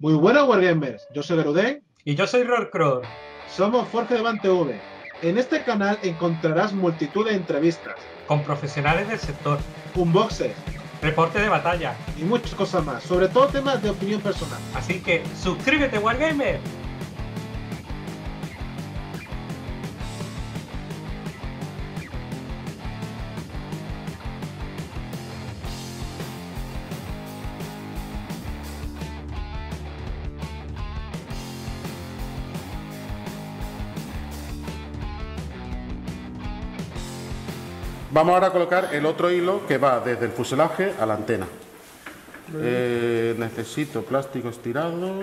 Muy buenas Wargamers, yo soy Garuden Y yo soy Rollcrow. somos Forge Levante V. En este canal encontrarás multitud de entrevistas, Con profesionales del sector. unboxes Reporte de batalla. y muchas cosas más, sobre todo temas de opinión personal. Así que suscríbete, Wargamer. Vamos ahora a colocar el otro hilo que va desde el fuselaje a la antena. Eh, necesito plástico estirado.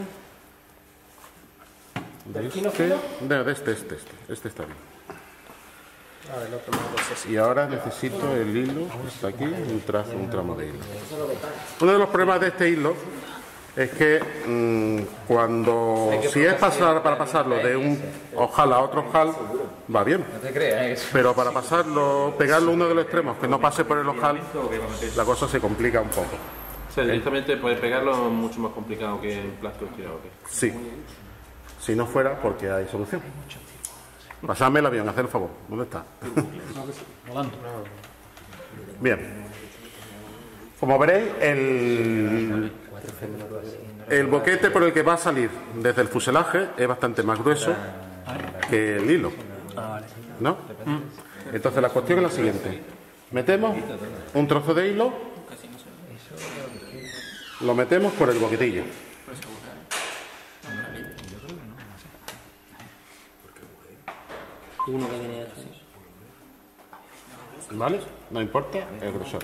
De este, de, de este, este, este, este está bien. Y ahora necesito el hilo, está aquí, un trazo, un tramo de hilo. Uno de los problemas de este hilo es que mm, cuando, si es pasar, para pasarlo de un ojal a otro ojal, va bien. No te creas, ¿eh? Pero para pasarlo, pegarlo uno de los extremos, que no pase por el ojal, la cosa se complica un poco. O sea, directamente poder pegarlo es mucho más complicado que en plástico estirado. Sí. Si no fuera, porque hay solución. Pasadme el avión, haz el favor. ¿Dónde está? Bien. Como veréis, el, el boquete por el que va a salir desde el fuselaje es bastante más grueso que el hilo. ¿No? Entonces la cuestión es la siguiente. Metemos un trozo de hilo, lo metemos por el boquetillo. ¿Vale? No importa el grosor.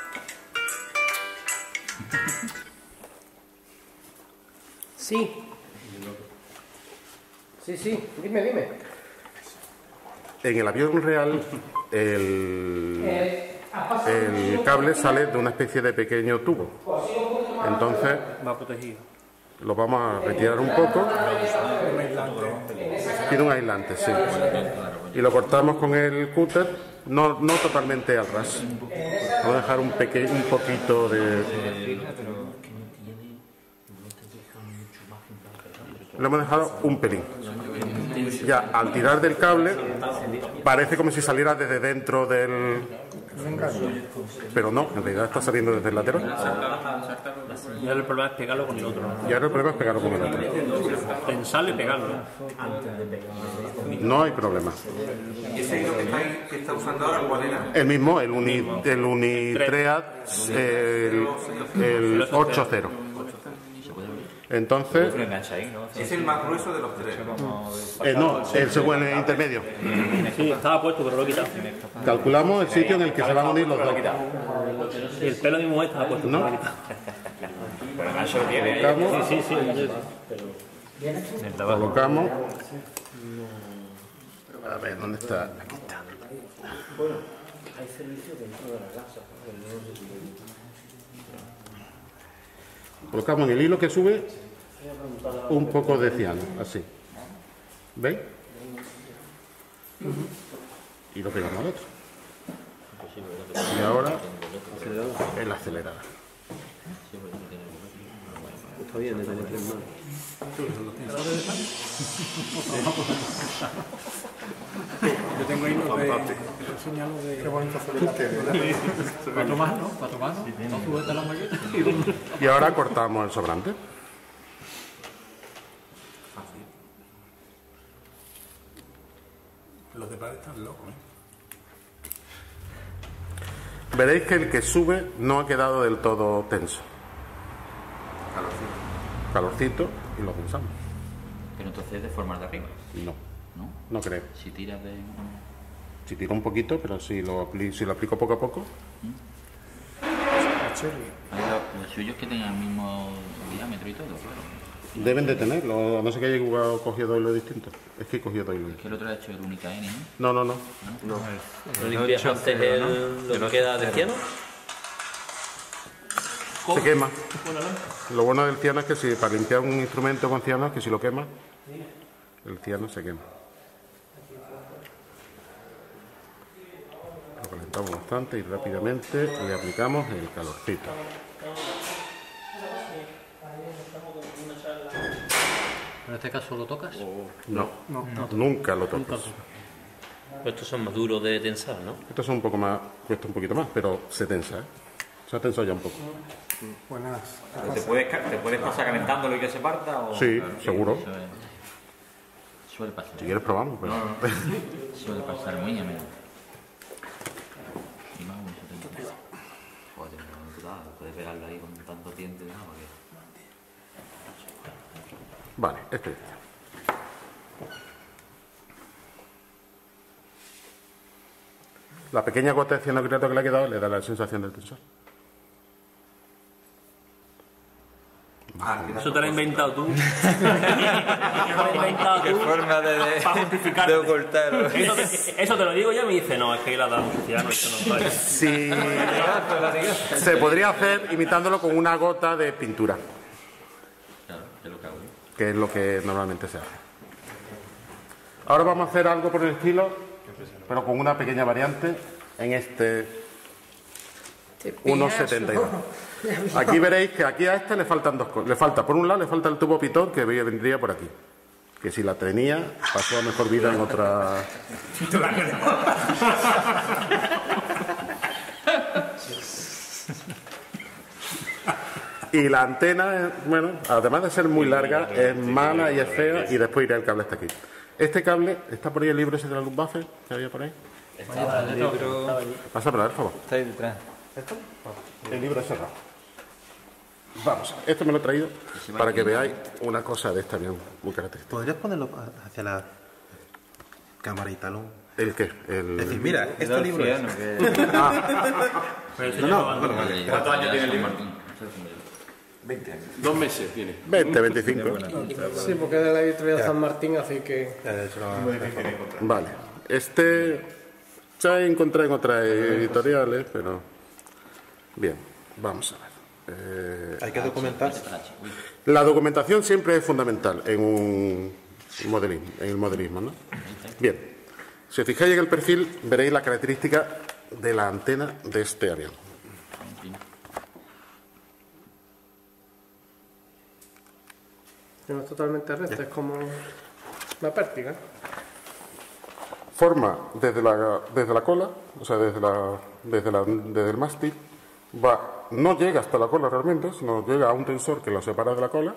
Sí. Sí, sí, dime, dime. En el avión real, el, cable sale de una especie de pequeño tubo. Entonces, lo vamos a retirar un poco. Tiene un aislante, sí. Y lo cortamos con el cúter, no, no totalmente al ras. Vamos a dejar un, peque- un poquito de. Lo hemos dejado un pelín. Ya al tirar del cable, parece como si saliera desde dentro del. Pero no, en realidad está saliendo desde el lateral. Y ahora el problema es pegarlo con el otro. Y ahora el problema es pegarlo con el otro. Pensarlo y pegarlo. No hay problema. ¿Y ese hilo que está, que está usando ahora cuál era? El mismo, el, uni, el Unitread, el, el 8.0. Entonces, Es el más grueso de los tres. eh, no, el segundo el intermedio. Sí, estaba puesto, pero lo he quitado. Calculamos el sitio en el que se van a unir los dos. Y el pelo de mi mujer estaba puesto, pero ¿No? lo he quitado. Colocamos, Sí, sí, sí. colocamos. A ver, ¿dónde está? Aquí está. Colocamos en el hilo que sube un poco de ciano, así. ¿Veis? Y lo pegamos al otro. Y ahora el acelerador. Yo tengo ahí los de. Señalo de. Qué bonito Cuatro más, ¿no? La maqueta. Y ahora cortamos el sobrante. Los de padre están locos, ¿eh? Veréis que el que sube no ha quedado del todo tenso. Calorcito y lo pensamos. Pero entonces de formar de arriba, No, ¿no? no creo. Si tiras de... Si tiro un poquito, pero si lo, si lo aplico poco a poco, Lo, lo suyo es que tenga el mismo diámetro y todo, claro. Deben de tenerlo, a no sé que haya jugado- cogido hilo distinto. Es que he cogido hilo Es que el otro ha hecho el única N, ¿no? No, no, no. ¿No limpias antes el, lo que queda de ciano? Se quema. Lo bueno del ciano es que si para limpiar un instrumento con ciano es que si lo quema, el ciano se quema. Calentamos bastante y rápidamente le aplicamos el calorcito. En este caso lo tocas. No, nunca lo tocas. Pues estos son más duros de tensar, ¿no? Esto es un poco más, cuesta un poquito más, pero se tensa, ¿eh? Se ha tensado ya un poco. Buenas. ¿Te puedes, ¿Te puedes pasar calentándolo y que se parta? O... Sí, seguro. Es- Suele pasar. Si quieres probamos, pero... Suele pasar muy a menudo. Y más un 70. Joder, putada, puedes pegarlo ahí con tanto tiente, ¿no? Porque- Vale, este. La pequeña gota de cianocreato que le ha quedado le da la sensación del tensor. Eso te lo has inventado tú. Eso te lo has inventado tú. forma de, de, Para justificar. de ocultarlo. Eso te, eso te lo digo yo y me dice, no, es que él ha dado mucho ciano, esto no vale. Sí, se podría hacer imitándolo con una gota de pintura, Claro, que es lo que hago yo. que es lo que normalmente se hace. Ahora vamos a hacer algo por el estilo, pero con una pequeña variante en este 1,72. Aquí veréis que aquí a este le faltan dos cosas. Le falta, por un lado, le falta el tubo pitón que vendría por aquí. Que si la tenía, pasó a mejor vida en otra. Y la antena, bueno, además de ser muy larga, es mala y es fea, y después irá el cable hasta aquí. Este cable, ¿está por ahí el libro ese de la luz buffer que había por ahí? Pasa por favor. Está ahí detrás. El libro es cerrado. Vamos, esto me lo he traído para que veáis una cosa de esta bien muy característica. ¿Podrías ponerlo hacia la cámara y talón? ¿El qué? El... Es decir, mira, este libro es... Pero No, no, bueno, vale. ¿Cuántos años tiene el libro? Martín, eso es como yo. Dos meses tiene. 20, 25. Sí, porque es de la editorial San Martín, así que. Ya, de hecho, no- Vale. Este se ha encontrado en otras editoriales, pero. Bien, vamos a ver. Eh, Hay que documentar. La documentación siempre es fundamental en un modelismo, en el modelismo, ¿no? Bien, si os fijáis en el perfil veréis la característica de la antena de este avión. No es totalmente recta, es como una pértiga. Forma desde la, desde la cola, o sea, desde, la, desde, la- desde el mástil, va, no llega hasta la cola realmente, sino llega a un tensor que lo separa de la cola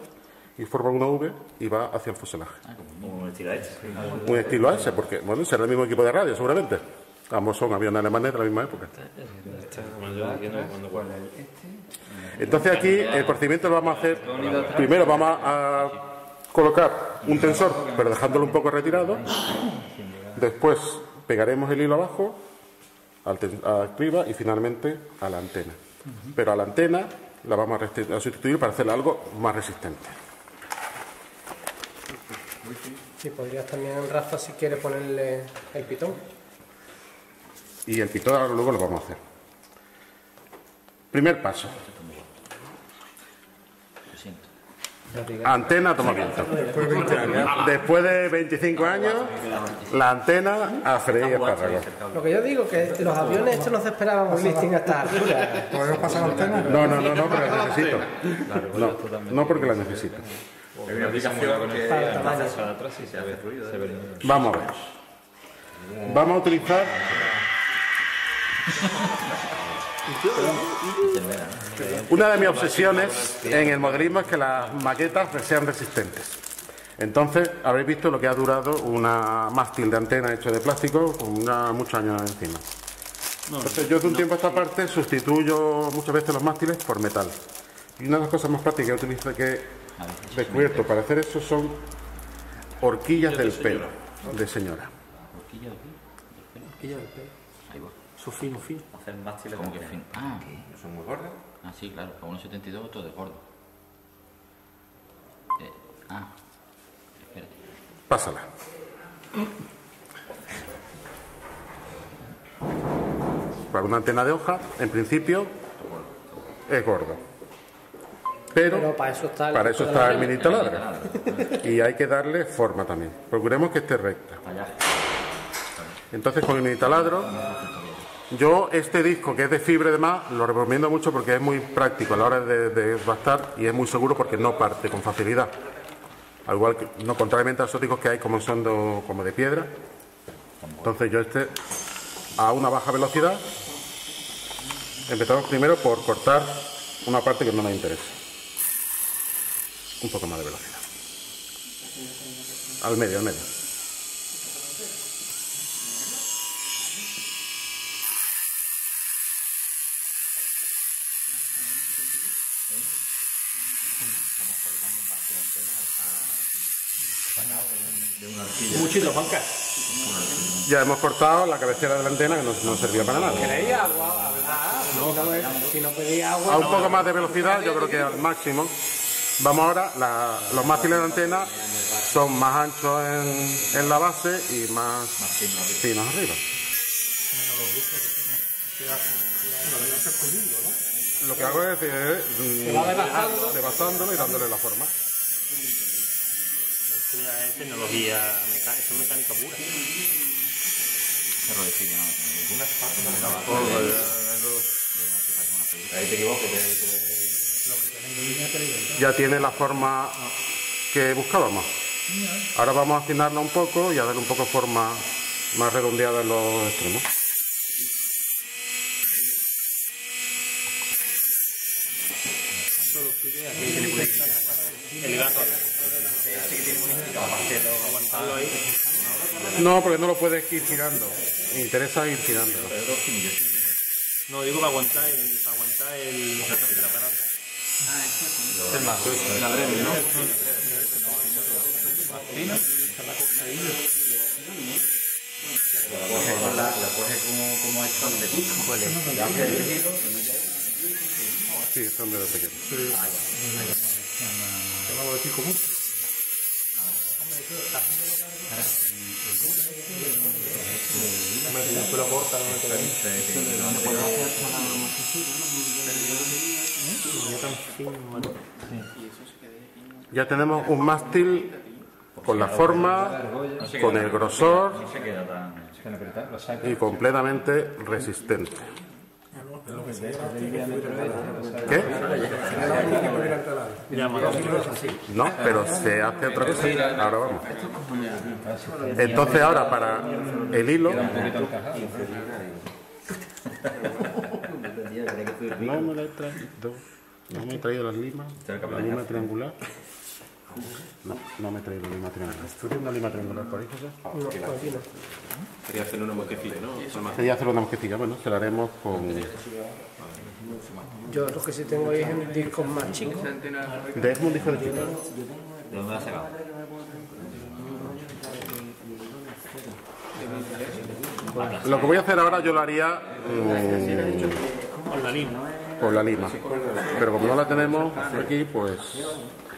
y forma una V y va hacia el fuselaje. Como un estilo este. Un estilo ese, porque bueno, será el mismo equipo de radio, seguramente. Ambos son aviones alemanes de la misma época. Entonces aquí el procedimiento lo vamos a hacer. Primero vamos a colocar un tensor, pero dejándolo un poco retirado. Después pegaremos el hilo abajo, al arriba y finalmente a la antena. Pero a la antena la vamos a sustituir para hacerle algo más resistente. Sí, podrías también en Rafa, si quieres, ponerle el pitón. Y el pitón ahora luego lo vamos a hacer. Primer paso. Lo siento. Antena toma viento. Después de 25 años, la antena a freír espárragos. Lo que yo digo que los aviones estos no se esperaban un listing a esta altura. ¿Podemos pasar antena? No, no, no, no, porque la necesito. No, no porque la necesito. ¿eh? Vamos a ver. Vamos a utilizar una de mis obsesiones en el modelismo es que las maquetas sean resistentes. Entonces, habréis visto lo que ha durado una mástil de antena hecho de plástico con una, muchos años encima. Entonces, yo de un tiempo a esta parte sustituyo muchas veces los mástiles por metal. Y una de las cosas más prácticas que utilizo que he descubierto para hacer eso son horquillas del pelo de señora. ¿Horquilla del pelo. Va. Su fino, fino. Hacer mástiles Como que antena. fin. Ah, ¿Son muy gordos? ah, sí, claro. Para 1,72 todo de gordo. Eh, Ah. Pásala. Para una antena de hoja, en principio, es gordo. Pero, Pero para eso está el- para eso está el mini taladro. Y hay que darle forma también. Procuremos que esté recta. Entonces con el mini taladro, yo este disco que es de fibra y demás, lo recomiendo mucho porque es muy práctico a la hora de, desbastar y es muy seguro porque no parte con facilidad. Al igual no contrariamente a discos que hay como son de, como de piedra. Entonces yo este a una baja velocidad empezamos primero por cortar una parte que no nos interesa. Un poco más de velocidad. Al medio, al medio. Muchito, Juanca. Ya hemos cortado la cabecera de la antena que no, no servía para nada. ¿Queréis agua? Hablar. No, si no pedís agua. A un poco más de velocidad, yo creo que al máximo. Vamos ahora, la- los mástiles de antena son más anchos en, en la base y más finos arriba. Lo que hago es, eh, devastándolo y dándole la forma. Es tecnología mecánica, es mecánica pura. Ahí te equivocas. Ya tiene la forma que buscábamos. Ahora vamos a afinarla un poco y a darle un poco forma más redondeada en los extremos. El gato. Aguantarlo ahí. No, porque no lo puedes ir girando. Me interesa ir girándolo. No, digo para aguantar el, para aguantar el, el aparato. La breve, ¿no? La coge como, como esto de pico. Sí, son de pequeño. Ya tenemos un mástil con la forma, con el grosor No y completamente resistente. ¿Qué? No, pero se hace otra cosa. Ahora vamos. Entonces ahora para el hilo. No me la he traído. No me he traído las limas. La lima triangular. No, no me he traído lima triangular. ¿Tú tienes una lima triangular por ahí, José? Quería hacerle una mosquecilla, ¿no? Quería hacer una mosquetilla. Bueno, se la haremos con. Yo lo que sí tengo ahí es en discos más chicos. De Edmund diferente. ¿De dónde la has sacado? Lo que voy a hacer ahora yo lo haría Con la lima. con la lima. Pero como no la tenemos aquí, pues.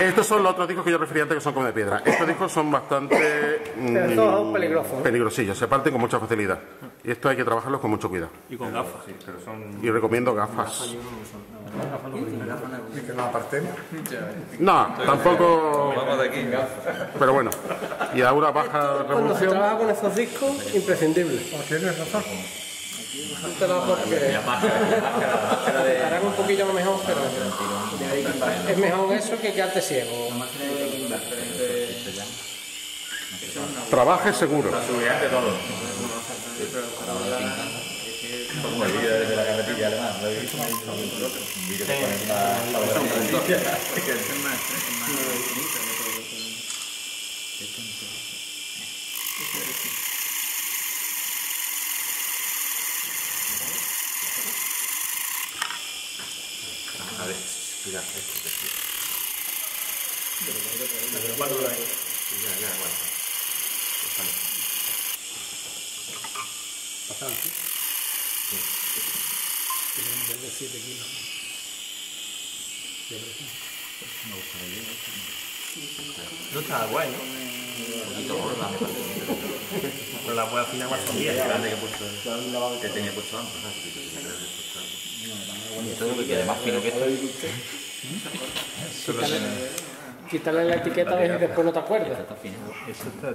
Estos son los otros discos que yo refería antes que son como de piedra. Estos discos son bastante mm, Pero son peligrosos. peligrosillos, se parten con mucha facilidad. Y esto hay que trabajarlos con mucho cuidado. Y con gafas. Y recomiendo gafas. Y nos apartemos. No, tampoco. Pero bueno. Y a una baja Cuando se revolución. trabaja con estos discos, imprescindible. Tienes razón. Te lo porque harán un poquillo mejor, pero es mejor eso que quedarte ciego. Trabaje seguro. Como el vídeo de la carretilla alemana, ¿lo habéis visto? Un vídeo que pone una Mira, esto que sí. Pero ¿cuánto dura? Sí, ya, ya, bueno. Estamos. Bastante. Tenemos ya de 7 kilos. Me gustaría No está guay, ¿no? Un poquito gorda, me parece. Pero la puedo afinar más todavía. grande que he puesto. Que tenía puesto antes. Y todo que quede más fino que esto. Solo quítale la etiqueta y después no te acuerdas. Eso está.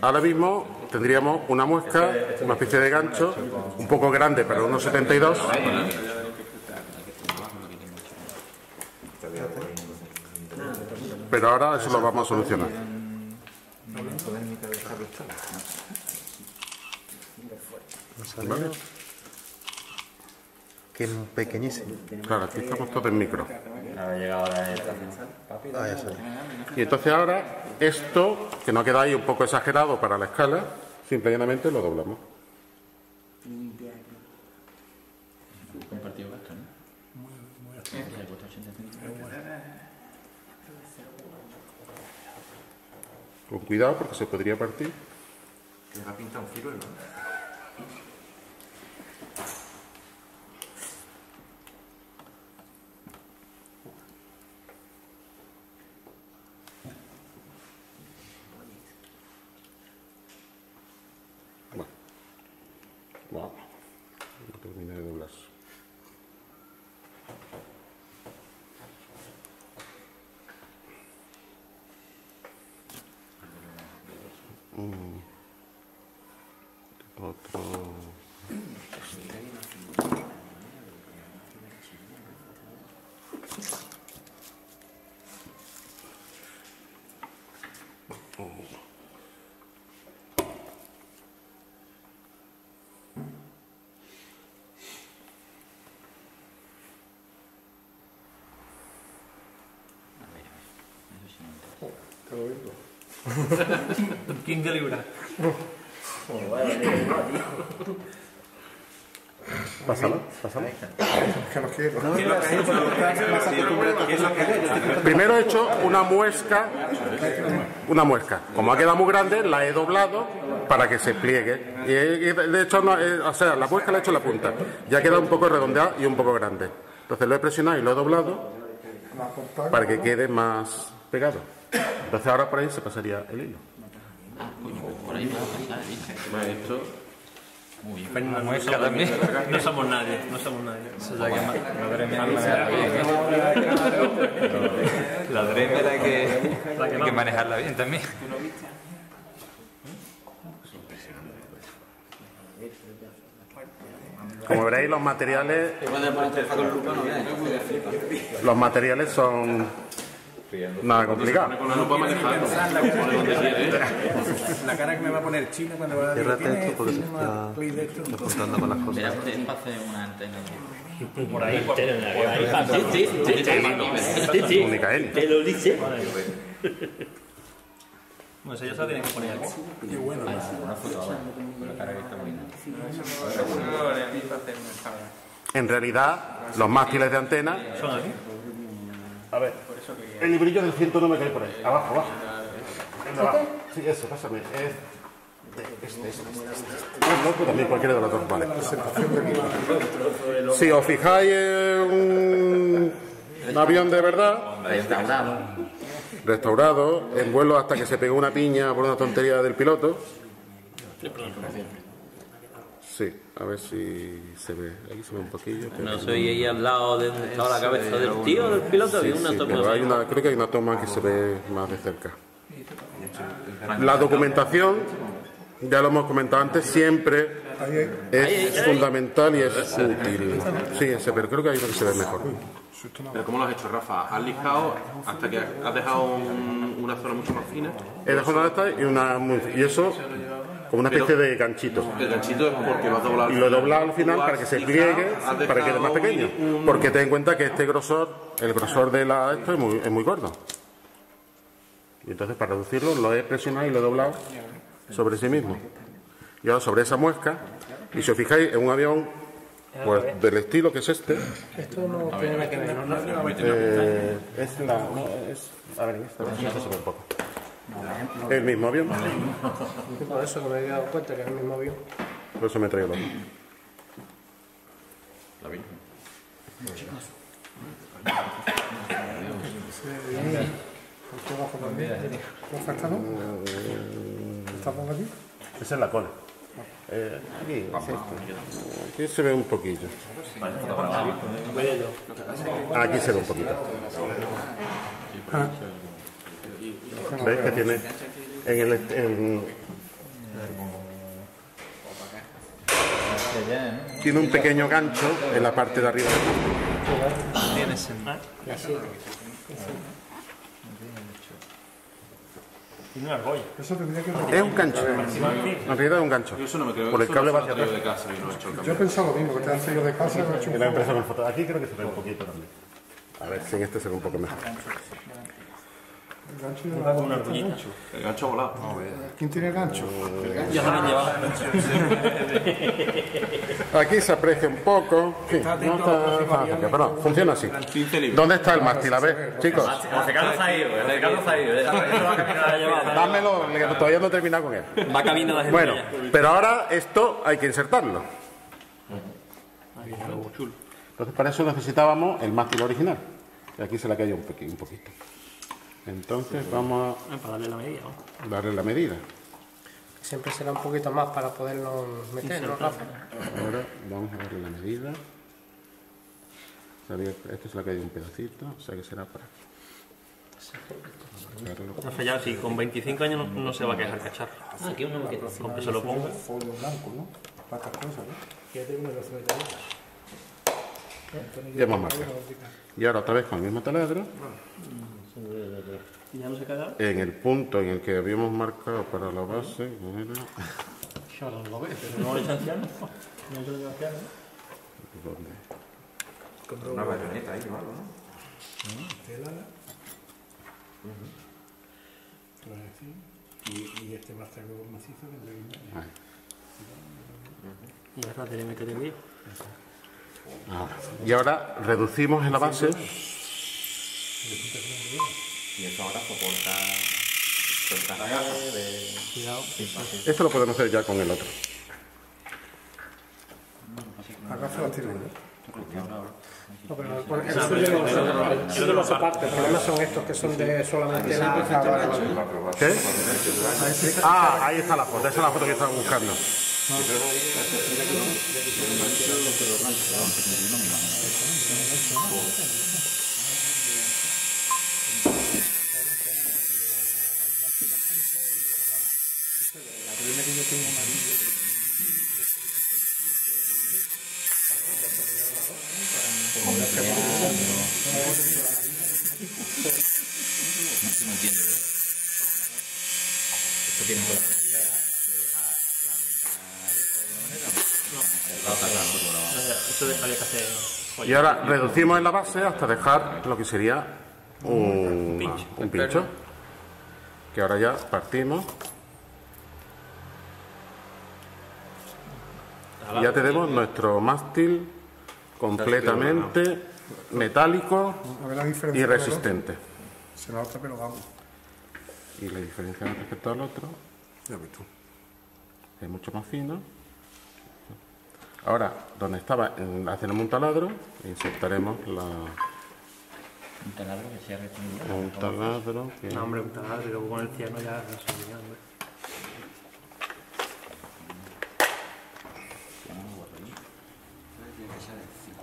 Ahora mismo tendríamos una muesca, una especie de gancho, un poco grande para unos 72. Pero ahora eso lo vamos a solucionar. ¿Vale? Que es pequeñísimo. Claro, aquí estamos todos en micro. Ah, ya. Y entonces ahora esto, que no queda ahí un poco exagerado para la escala, simplemente lo doblamos. compartido gasto, ¿no? Le cuesta 80 céntimos. Con cuidado porque se podría partir. Que le va a pintar un ciruelo. ¿Quién te libra? Pásalo, pásalo. Que no quiero. Primero he hecho una muesca, una muesca. Como ha quedado muy grande, la he doblado para que se pliegue. Y de hecho, no, eh, o sea, la muesca la he hecho en la punta. Ya ha quedado un poco redondeada y un poco grande. Entonces lo he presionado y lo he doblado para que quede más pegado. Entonces ahora por ahí se pasaría el hilo. Ah, coño, por ahí pasar el hilo. Muy bien. Una muesca también. No somos nadie, no somos nadie. La Dremer hay que, hay que manejarla bien también. Como veréis, los materiales, los materiales son nada complicados. Con la lupa manejando. La cara que me va a poner China cuando va a decir, Ciérrate ¿tienes esto porque se está apuntando con las cosas. Mira, usted hace una antena. Por ahí, por Sí, sí, sí, sí, sí. Como Micael. Te lo dice. Bueno, eso ya se lo tienen que poner aquí. Qué bueno. Una foto ahora. Con la cara que está bonita. En realidad, los mástiles de antena ¿Son aquí? A ver, el librillo del 109 que hay por ahí. Abajo, abajo. ¿Dónde abajo? Sí, eso, pásame. Este, este, este, este. Es loco también cualquiera de los dos, vale. Si os fijáis en un, un avión de verdad, Restaurado. restaurado, en vuelo hasta que se pegó una piña por una tontería del piloto. Sí, a ver si se ve. Aquí se ve un poquillo. pero- No soy ahí al lado de donde estaba la cabeza del tío del piloto. Sí, Había una sí, toma pero hay una, creo que hay una toma que se ve más de cerca. La documentación, ya lo hemos comentado antes, siempre es fundamental y es útil. Sí, ese, pero creo que hay uno que se ve mejor. Pero ¿cómo lo has hecho, Rafa? ¿Has lijado hasta que has dejado un- una zona mucho más fina? He dejado una de estas y, una, muy- y eso como una especie de ganchito. El ganchito es porque lo has doblado. Y lo he doblado al final para que se pliegue, para que quede más pequeño. un- Porque ten en cuenta que este grosor, el grosor de la esto es muy, es muy gordo. Y entonces para reducirlo lo he presionado y lo he doblado sobre sí mismo. Y ahora sobre esa muesca, y si os fijáis, en un avión Pues del estilo que es este. Esto no tiene nada que ver, eh, es la. no, es, a ver, esta versión se ve El mismo avión. Por eso que me he dado cuenta que es el mismo avión. Por eso me he traído los La vi. Abajo también. ¿Qué oferta no? ¿Está por aquí? Esa es la cola. Eh, aquí, es este. aquí se ve un poquillo. Aquí se ve un poquito. ¿Ves que tiene en el, en- tiene un pequeño gancho en la parte de arriba? Tienes Tiene una argolla. Eso tendría que Es un gancho. En realidad es un gancho. Yo eso no me creo. Por el cable lo va hacia atrás. de casa y no he hecho el Yo pensado lo mismo, que te han salido de casa y me he hecho un Y la juego. empresa con foto. Aquí creo que se ve un poquito también. A ver si en este se ve un poco mejor. El gancho y la Una argollita. El gancho volado. ¿Quién tiene el gancho? Ya lo han llevado. Aquí se aprecia un poco. Sí, no está fácil, pero no, funciona así. 15 libras. ¿Dónde está el mástil? A ver, chicos. El Ricardo se ha ido, el Ricardo se ha ido. Dámelo, todavía no he terminado con él. Va camino de la Bueno, pero ahora esto hay que insertarlo. Entonces para eso necesitábamos el mástil original. Y aquí se le ha caído un poquito. Entonces vamos Para darle la medida. ¿no? a darle la medida. Siempre será un poquito más para poderlo meter, ¿no, Rafa? Ahora vamos a darle la medida. Esto se le ha caído un pedacito, o sea que será para... sacarlo. Rafa ya, sí, con 25 años no, no se va a quejar cacharro. Ah, aquí una maqueta. Con que se lo ponga. Folio blanco, ¿no? Para estas cosas, ¿no? Ya hemos marcado. Y ahora otra vez con el mismo taladro, Ya no se caga. en el punto en el que habíamos marcado para la base, que era- Ahora no lo ves, pero no le anciano. No anciano. ¿dónde? Una bayoneta ahí o algo, ¿no? Y, y este máster macizo que le. Y ahora te le metes el lío. Ahora. Y ahora reducimos en la base Y eso ahora soporta. soporta de. Cuidado. Esto lo podemos hacer ya con el otro. Acá se la tiene, ¿no? Pero el- el suyo no- el suyo no se parte. El problema son estos que son de solamente la... ¿Qué? Ah, ahí está la foto, esa es la foto que estaba buscando. No. Esto tiene por Eso dejaría que hacer. Y ahora reducimos en la base hasta dejar lo que sería un, un pincho. Que ahora ya partimos. Y ya tenemos nuestro mástil completamente metálico y resistente. otro. Se nota, pero vamos. Y la diferencia respecto al otro, ya ves tú, es mucho más fino. Ahora, donde estaba, hacemos un taladro, insertaremos la, Un taladro que sea retenido. un taladro que... No, hombre, un taladro y luego con el ciano ya no se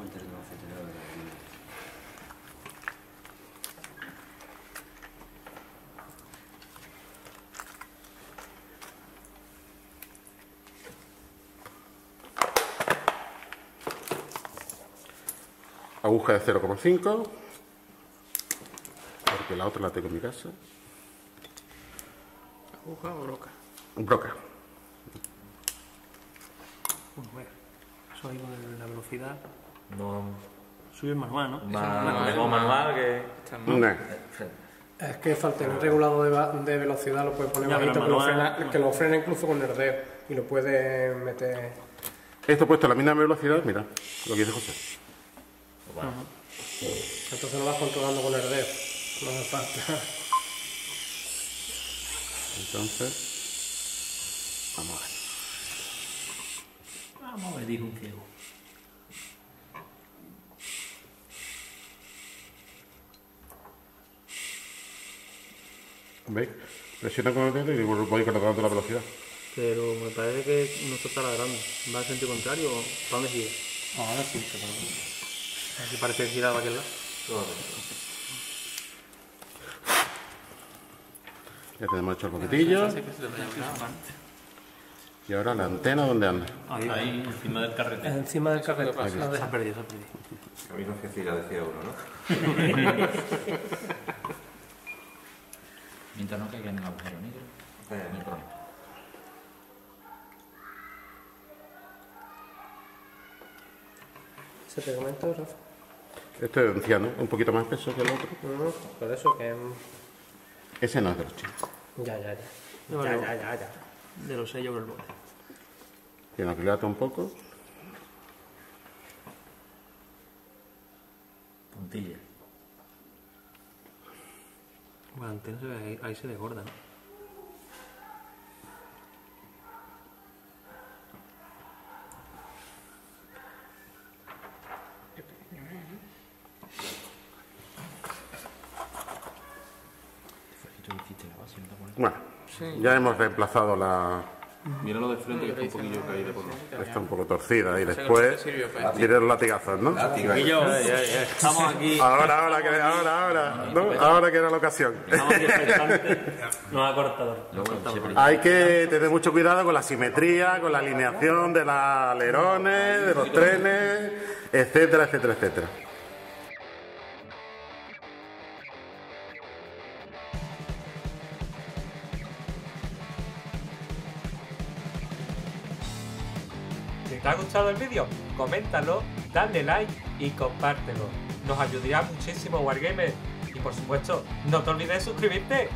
olvida, hombre. Aguja de 0,5, porque la otra la tengo en mi casa. ¿Aguja o broca? Broca. Bueno, bueno. Eso ahí con la velocidad. No. Sube el manual, ¿no? Más, tengo manual que. Nah. Es que falta el regulado de, velocidad, lo puedes poner Ya, bajito, que lo, manual- frena, que lo frena incluso con el dedo y lo puedes meter Esto puesto a la misma velocidad, mira, lo que dice José. Entonces lo vas controlando con el dedo. No hace falta. Entonces, vamos a ver. Vamos a ver, dijo un ciego. ¿Veis? Presiona con el dedo y voy controlando la velocidad. Pero me parece que no se está ladrando. ¿Va en sentido contrario o para dónde gira? Ahora sí, pero... Aquí parece que gira para aquel lado. Ya tenemos hecho el boquetillo. Y ahora la antena, ¿dónde anda? Ahí, encima del carrete. Encima del carrete. Se ha perdido, se ha perdido. Camino hacia Cira decía uno, ¿no? Mientras no caiga en el agujero negro, no hay problema. Ese pegamento, Rafa. Este es anciano, un poquito más peso que el otro. No, por eso que. Ese no es de los chicos. Ya, ya, ya. No, Ya, no. ya, ya, ya. De los sellos del borde. Tiene que un poco. Puntilla. Bueno, se ve ahí, ahí se desgorda, ¿no? Bueno, ya hemos reemplazado la. Míralo de frente que está un poquillo caído por Está un poco torcida y después tiene los latigazos, ¿no? Guillo, ya, ya, estamos aquí. Ahora, ahora, que, ahora, ahora, ¿no? Ahora que era la ocasión. No ha cortado. Hay que tener mucho cuidado con la simetría, con la alineación de los alerones, de los trenes, etcétera, etcétera, etcétera. Ha gustado el vídeo, coméntalo, dale like y compártelo. Nos ayudará muchísimo Wargamer. Y por supuesto, no te olvides de suscribirte.